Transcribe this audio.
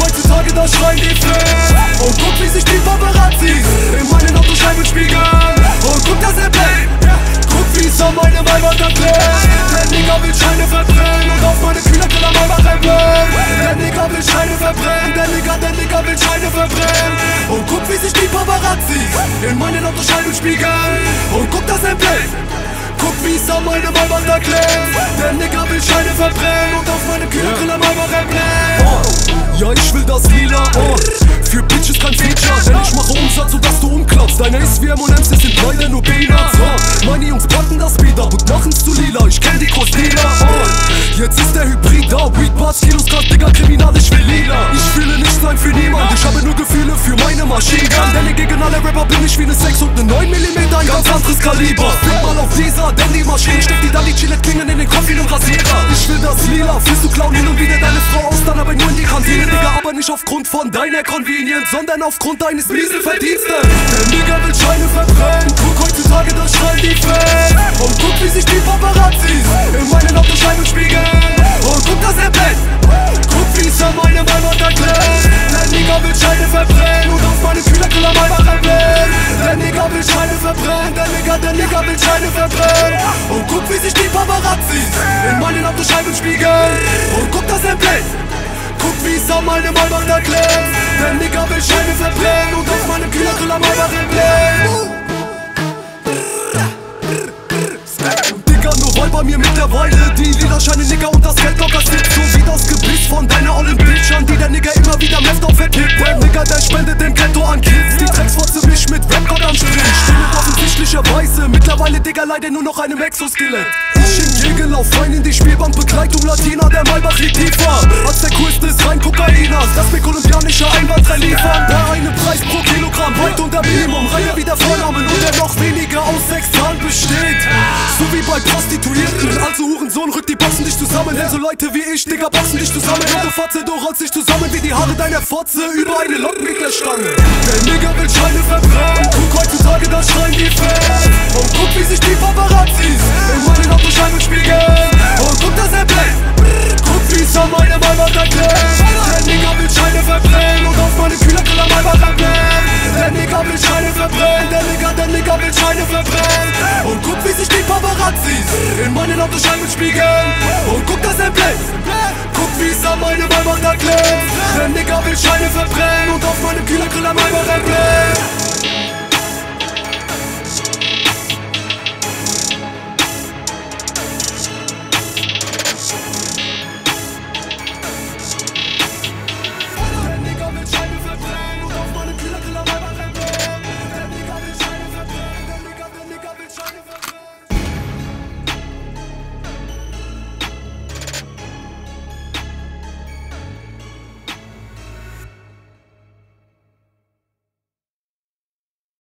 heutzutage, da schreien die Fans. Und guck, wie sich die Paparazzis in meinen Autoscheiben spiegeln. Und guck, dass er bleibt. Guck, wie es an meine Weiber da Der Nigger will Scheine verbrennen. Und auf meine Kühlerkeller Weiber reinbrennen. Der Nigger will Scheine verbrennen. Der Nigger, der Nigger will Scheine verbrennen. Und guck, wie sich die Paparazzis in meinen Autoscheiben spiegeln. Und guck, dass er bleibt. Guck, wie es an meine Weiber da Der Nigger will Scheine verbrennen. Und auf meine Kühlerkeller Weiber reinbrennen Ja, ich will das lila oh. Für Bitches kein Feature. Denn ich mache Umsatz, sodass du umklappst. Deine ist wie M&M's, es sind leider nur oh. Meine Jungs packen das Beat ab und machen's zu lila. Ich kenn die Crossdealer oh. Jetzt ist der Hybrid da. Weed, Bars, Kilos, Grad, Digga, Kriminal, ich will lila. Ich fühle nicht sein für niemand. Ich habe nur Gefühle für meine Maschine Denn gegen alle Rapper bin ich wie ne 6 und ne 9mm Ein ganz anderes Kaliber. Fick mal auf dieser, denn die Maschinen Steckt die dann die Chillet klingen in den Kopf wie nem Rasierer. Ich will das lila, nicht aufgrund von deiner Convenience Sondern aufgrund deines miesen Verdienstes Der Nigger will Scheine verbrennen. Guck heutzutage, da schreien die Fans Und guck, wie sich die Paparazzis in meinen Autoscheiben spiegeln. Und guck, dass er bleibt Guck, wie es an meinem da glänzt Der Nigger will Scheine verbrennen. Und auf meine Kühlerkeller Weiber reinbrennen Der Nigger will Scheine verbrennen. Der Nigger, der Nigger will Scheine verbrennen. Und guck, wie sich die Paparazzis in meinen Autoscheiben spiegeln An meinem Weiber da Der Nigger will Scheine verbrennen Und auf meine Kühlerkeller Weiber reinbrennen Digga, nur weil bei mir mittlerweile die Liederscheine Nigger und das Geld locker sitzt. So wie das Gebiss von deiner ollen Bitch An die der Nigger immer wieder Meft auf Der Nigger, der spendet Mittlerweile, Digga, leider nur noch einem Exoskelett. Ich im Jägerlauf rein in die Spielbank Begleitung Latina, der Maybach liegt tiefer Als der coolste ist rein Kokainas Das mir kolumbianische Einwanderer liefern Der eine Preis pro Kilogramm weit unter Minimum. Reihe Zusammen Denn so Leute wie ich, Digga, boxen dich zusammen. Du Fotze, du rollst dich zusammen wie die Haare deiner Fotze Über eine Lockenwicklerstange Der Nigger will Scheine verbrennen. Guck heutzutage, da schreien die Fans. Und guck, wie sich die Paparazzis Nazis. In meinen Autoscheiben spiegeln Und guck das Emblem Guck, wie's an meine Weihmacht erklärt